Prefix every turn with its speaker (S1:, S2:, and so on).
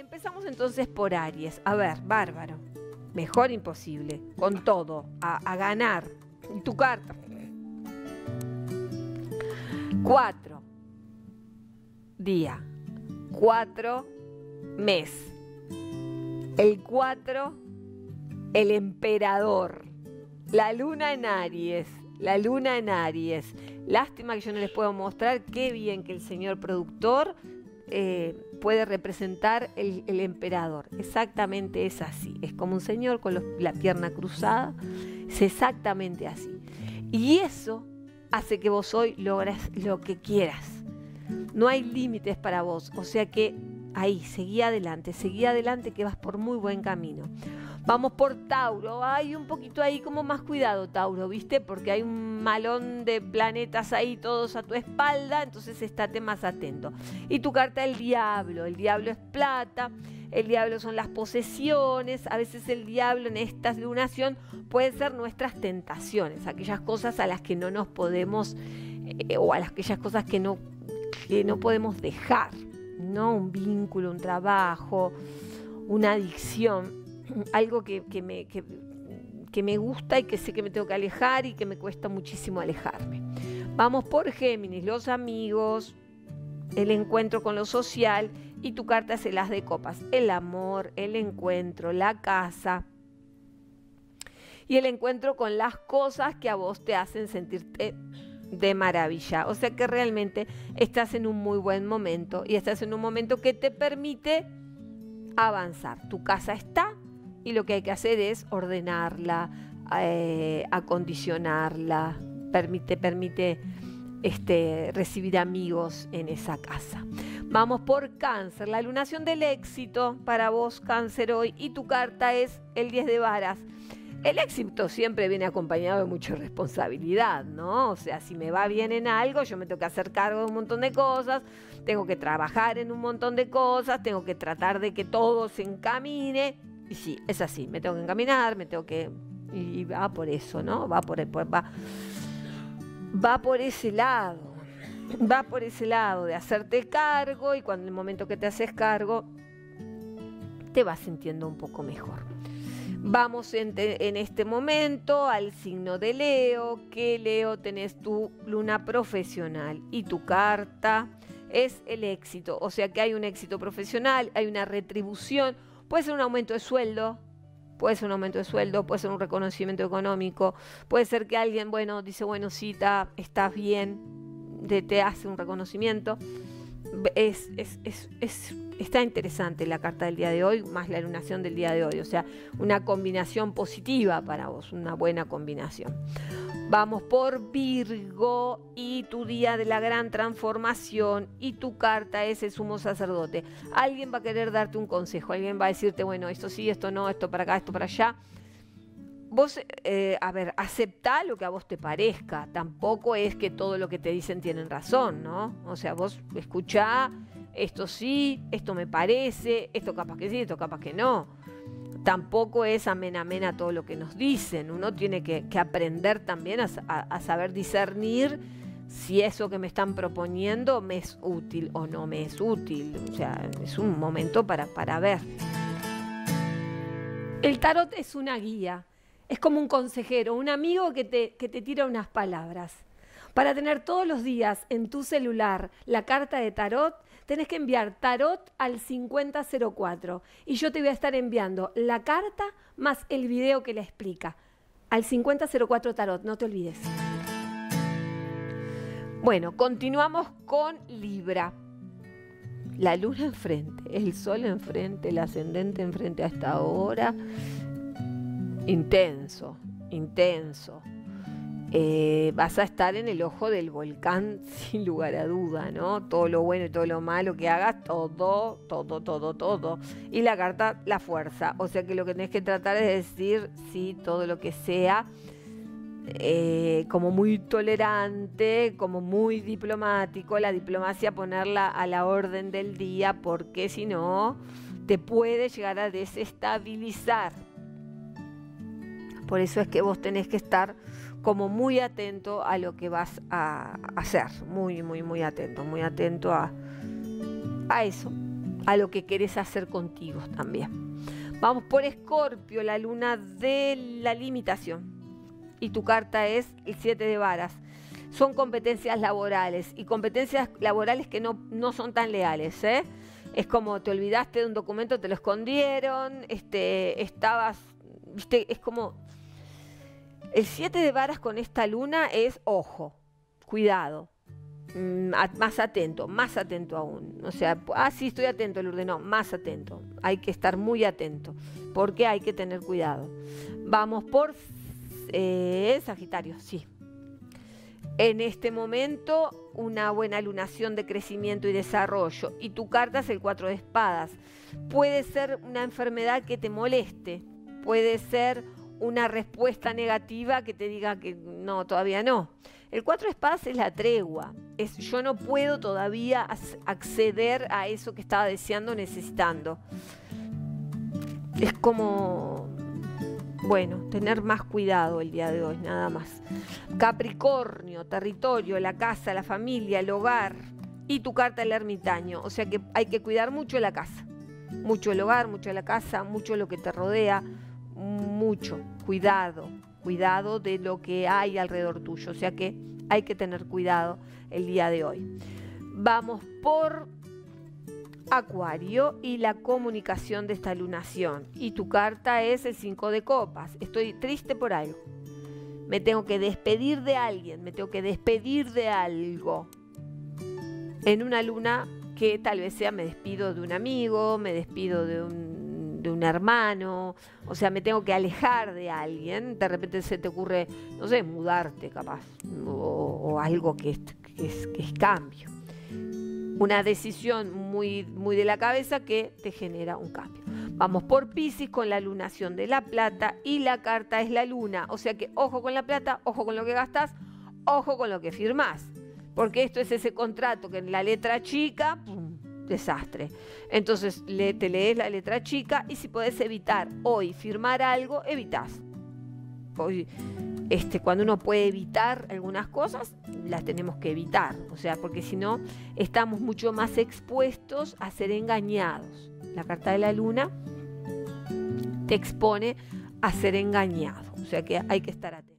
S1: empezamos entonces por Aries. A ver, bárbaro. Mejor imposible. Con todo. A, ganar. Y tu carta. Cuatro. Día. Cuatro. Mes. El cuatro. El emperador. La luna en Aries. La luna en Aries. Lástima que yo no les puedo mostrar qué bien que el señor productor eh, puede representar el, emperador. Exactamente es así. Es como un señor con la pierna cruzada. Es exactamente así. Y eso hace que vos hoy logres lo que quieras. No hay límites para vos. O sea que ahí, seguí adelante, seguí adelante que vas por muy buen camino. Vamos por Tauro. Hay un poquito ahí como más cuidado, Tauro, ¿viste? Porque hay un malón de planetas ahí todos a tu espalda, entonces estate más atento. Y tu carta el diablo. El diablo es plata. El diablo son las posesiones. A veces el diablo en esta lunación puede ser nuestras tentaciones, aquellas cosas a las que no nos podemos, eh, o a las, aquellas cosas que no, que no podemos dejar. ¿no? Un vínculo, un trabajo, una adicción algo que, me, que, me gusta y que sé que me tengo que alejar y que me cuesta muchísimo alejarme. Vamos por Géminis, los amigos, el encuentro con lo social y tu carta es el as de copas, el amor, el encuentro, la casa y el encuentro con las cosas que a vos te hacen sentirte de maravilla. O sea que realmente estás en un muy buen momento y estás en un momento que te permite avanzar. Tu casa está, y lo que hay que hacer es ordenarla, eh, acondicionarla, permite, permite este, recibir amigos en esa casa. Vamos por cáncer, la lunación del éxito para vos cáncer hoy y tu carta es el 10 de varas. El éxito siempre viene acompañado de mucha responsabilidad, ¿no? O sea, si me va bien en algo, yo me tengo que hacer cargo de un montón de cosas, tengo que trabajar en un montón de cosas, tengo que tratar de que todo se encamine y sí, es así, me tengo que encaminar, me tengo que... Y va por eso, ¿no? Va por, va, va por ese lado. Va por ese lado de hacerte cargo y cuando en el momento que te haces cargo, te vas sintiendo un poco mejor. Vamos en, en, este momento al signo de Leo, que Leo tenés tu luna profesional y tu carta es el éxito, o sea que hay un éxito profesional, hay una retribución, Puede ser un aumento de sueldo, puede ser un aumento de sueldo, puede ser un reconocimiento económico, puede ser que alguien, bueno, dice, bueno, cita, estás bien, te hace un reconocimiento. Es, es, es, está interesante la carta del día de hoy, más la iluminación del día de hoy, o sea, una combinación positiva para vos, una buena combinación. Vamos por Virgo y tu día de la gran transformación y tu carta es el sumo sacerdote. Alguien va a querer darte un consejo, alguien va a decirte, bueno, esto sí, esto no, esto para acá, esto para allá. Vos, eh, a ver, aceptá lo que a vos te parezca. Tampoco es que todo lo que te dicen tienen razón, ¿no? O sea, vos escuchá, esto sí, esto me parece, esto capaz que sí, esto capaz que no tampoco es amena amena todo lo que nos dicen. Uno tiene que, aprender también a, saber discernir si eso que me están proponiendo me es útil o no me es útil. O sea, es un momento para, para ver. El tarot es una guía, es como un consejero, un amigo que te, que te tira unas palabras. Para tener todos los días en tu celular la carta de tarot, tenés que enviar tarot al 5004 y yo te voy a estar enviando la carta más el video que la explica. Al 5004 tarot, no te olvides. Bueno, continuamos con Libra. La luna enfrente, el sol enfrente, el ascendente enfrente hasta ahora. Intenso, intenso. Eh, vas a estar en el ojo del volcán sin lugar a duda, ¿no? Todo lo bueno y todo lo malo que hagas, todo, todo, todo, todo. Y la carta, la fuerza. O sea que lo que tenés que tratar es decir, sí, todo lo que sea, eh, como muy tolerante, como muy diplomático, la diplomacia ponerla a la orden del día, porque si no, te puede llegar a desestabilizar. Por eso es que vos tenés que estar como muy atento a lo que vas a hacer, muy, muy, muy atento, muy atento a, a eso. a lo que querés hacer contigo también. Vamos por Escorpio, la luna de la limitación. Y tu carta es el 7 de varas. Son competencias laborales y competencias laborales que no, no son tan leales. ¿eh? Es como te olvidaste de un documento, te lo escondieron, este, estabas, viste, es como... El 7 de varas con esta luna es ojo, cuidado, mm, más atento, más atento aún. O sea, ah, sí, estoy atento, Lourdes, no, más atento. Hay que estar muy atento, porque hay que tener cuidado. Vamos por eh, Sagitario, sí. En este momento, una buena lunación de crecimiento y desarrollo. Y tu carta es el 4 de espadas. Puede ser una enfermedad que te moleste, puede ser una respuesta negativa que te diga que no, todavía no. El 4 de espadas es la tregua. Es yo no puedo todavía acceder a eso que estaba deseando, necesitando. Es como bueno, tener más cuidado el día de hoy, nada más. Capricornio, territorio, la casa, la familia, el hogar y tu carta del ermitaño. O sea que hay que cuidar mucho la casa. Mucho el hogar, mucho la casa, mucho lo que te rodea, mucho. Cuidado, cuidado de lo que hay alrededor tuyo. O sea que hay que tener cuidado el día de hoy. Vamos por Acuario y la comunicación de esta lunación. Y tu carta es el 5 de copas. Estoy triste por algo. Me tengo que despedir de alguien, me tengo que despedir de algo. En una luna que tal vez sea me despido de un amigo, me despido de un, de un hermano, o sea, me tengo que alejar de alguien. De repente se te ocurre, no sé, mudarte capaz, o, algo que es, que es cambio una decisión muy, muy de la cabeza que te genera un cambio. Vamos por Pisces con la lunación de la plata y la carta es la luna. O sea que ojo con la plata, ojo con lo que gastas, ojo con lo que firmás. Porque esto es ese contrato que en la letra chica, desastre. Entonces le, te lees la letra chica y si podés evitar hoy firmar algo, evitas. Hoy este, cuando uno puede evitar algunas cosas, las tenemos que evitar. O sea, porque si no, estamos mucho más expuestos a ser engañados. La carta de la luna te expone a ser engañado. O sea que hay que estar atentos.